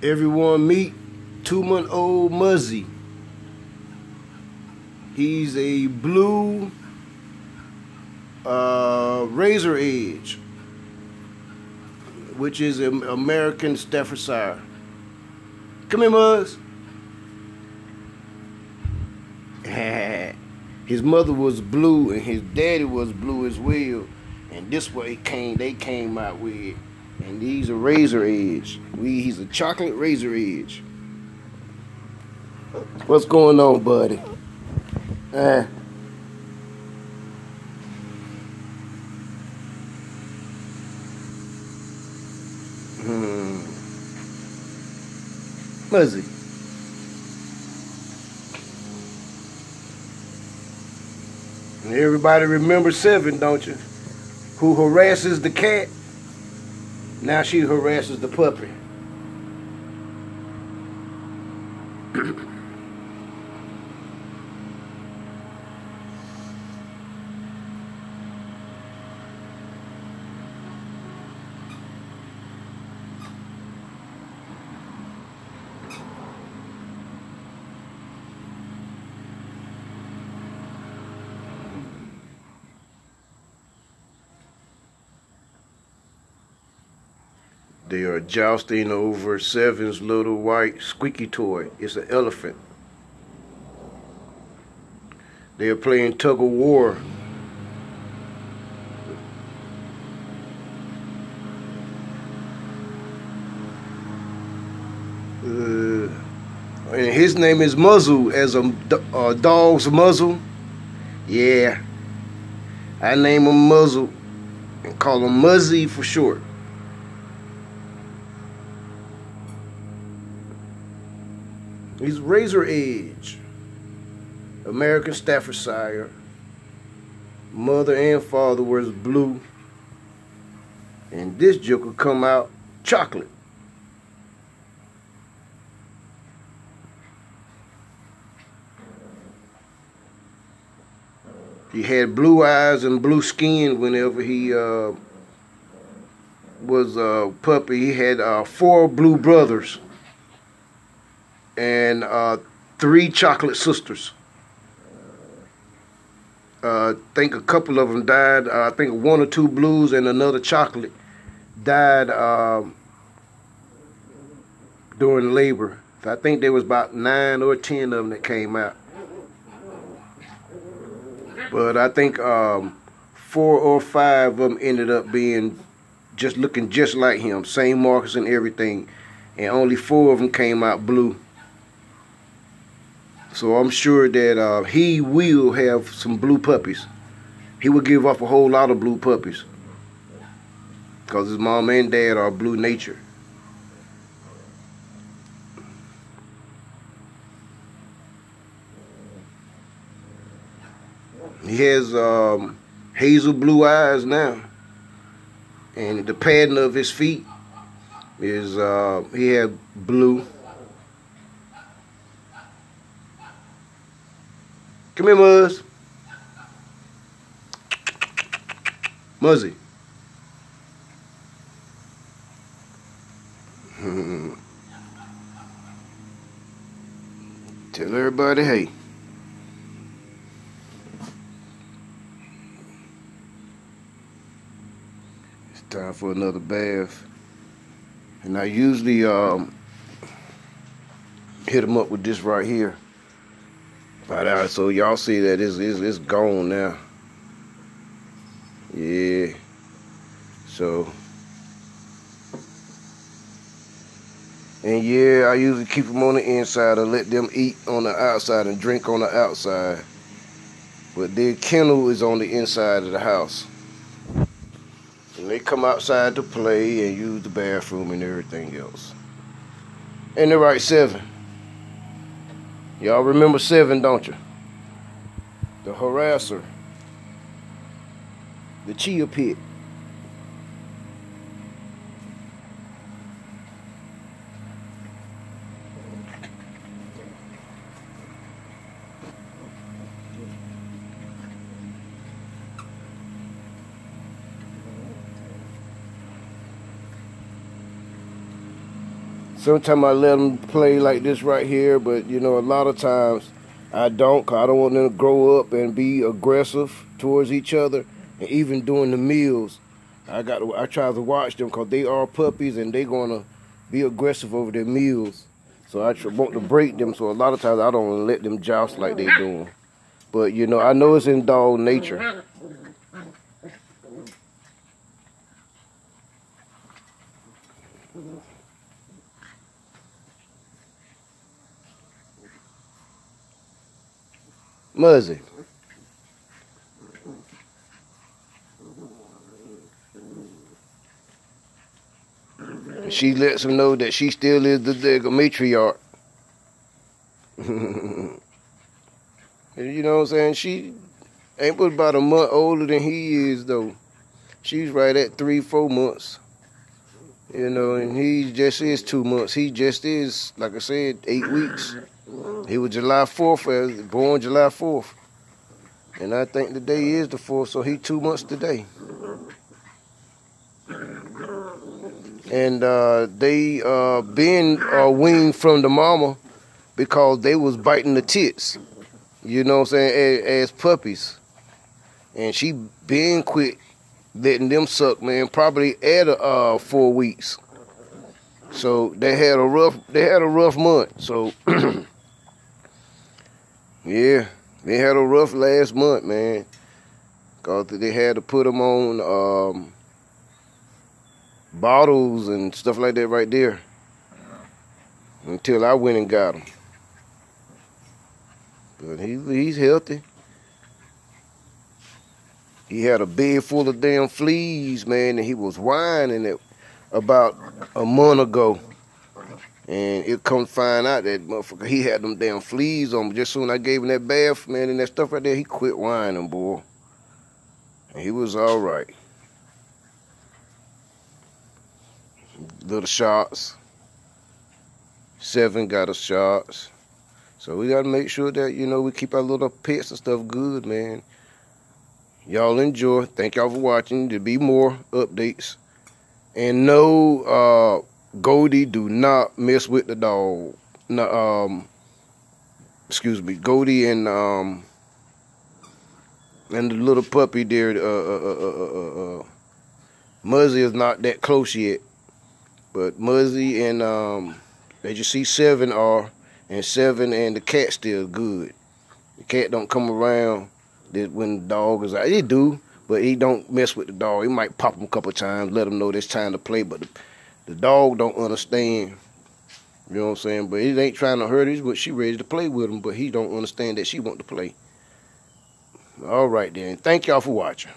Everyone meet two-month-old Muzzy. He's a blue uh, razor edge, which is an American Staffordshire. Come here, Muzz. his mother was blue and his daddy was blue as well. And this way came they came out with. And these are razor edge. We he's a chocolate razor edge. What's going on, buddy? Uh, hmm. Muzzy. Everybody remember Sven, don't you? Who harasses the cat? Now she harasses the puppy. They are jousting over Sven's little white squeaky toy. It's an elephant. They are playing tug of war. Uh, and his name is Muzzle, as a, a dog's muzzle. Yeah. I name him Muzzle and call him Muzzy for short. He's razor edge. American Staffordshire. Mother and father was blue. And this joker come out chocolate. He had blue eyes and blue skin whenever he uh, was a puppy. He had uh, four blue brothers and uh, three chocolate sisters. Uh, I think a couple of them died. Uh, I think one or two blues and another chocolate died um, during labor. So I think there was about nine or ten of them that came out. But I think um, four or five of them ended up being just looking just like him, same markers and everything, and only four of them came out blue. So I'm sure that uh, he will have some blue puppies. He will give off a whole lot of blue puppies. Because his mom and dad are blue nature. He has um, hazel blue eyes now. And the pattern of his feet is, uh, he had blue. Come here, Muzz. Muzzy. Tell everybody, hey. It's time for another bath. And I usually um, hit them up with this right here. But uh, so y'all see that it's, it's, it's gone now. Yeah. So. And yeah, I usually keep them on the inside and let them eat on the outside and drink on the outside. But their kennel is on the inside of the house. And they come outside to play and use the bathroom and everything else. And they're right Sven. Y'all remember Sven, don't you? The harasser. The chia pet. Sometimes I let them play like this right here, but you know, a lot of times I don't, cause I don't want them to grow up and be aggressive towards each other. And even during the meals, I got to, I try to watch them because they are puppies and they gonna be aggressive over their meals. So I want to break them. So a lot of times I don't let them joust like they doing. But you know, I know it's in dog nature. Muzzy. She lets him know that she still is the, the matriarch. you know what I'm saying? She ain't but about a month older than he is, though. She's right at three, four months. You know, and he just is two months. He just is, like I said, eight weeks. He was July 4th, uh, born July 4th. And I think the day is the 4th, so he two months today. And uh, they uh, been uh, weaned from the mama because they was biting the tits. You know what I'm saying? As, as puppies. And she been quit letting them suck, man, probably at uh, four weeks. So they had a rough they had a rough month. So Yeah, they had a rough last month, man. Cause they had to put them on um, bottles and stuff like that right there. Until I went and got him. But he, he's healthy. He had a bed full of damn fleas, man, and he was whining it about a month ago. And it come find out that motherfucker, he had them damn fleas on him. Just soon I gave him that bath, man, and that stuff right there, he quit whining, boy. And he was all right. Little shots. Sven got us shots. So we got to make sure that, you know, we keep our little pets and stuff good, man. Y'all enjoy. Thank y'all for watching. There'll be more updates. And no, uh, Goldie do not mess with the dog. No, um, excuse me, Goldie and um, and the little puppy there, uh, uh, uh, uh, Muzzy is not that close yet, but Muzzy and um, as you see, Sven are, and Sven and the cat still good. The cat don't come around when the dog is out. He do, but he don't mess with the dog. He might pop him a couple times, let him know it's time to play, but. The, the dog don't understand. You know what I'm saying? But it ain't trying to hurt us, but she ready to play with him. But he don't understand that she want to play. All right then. Thank y'all for watching.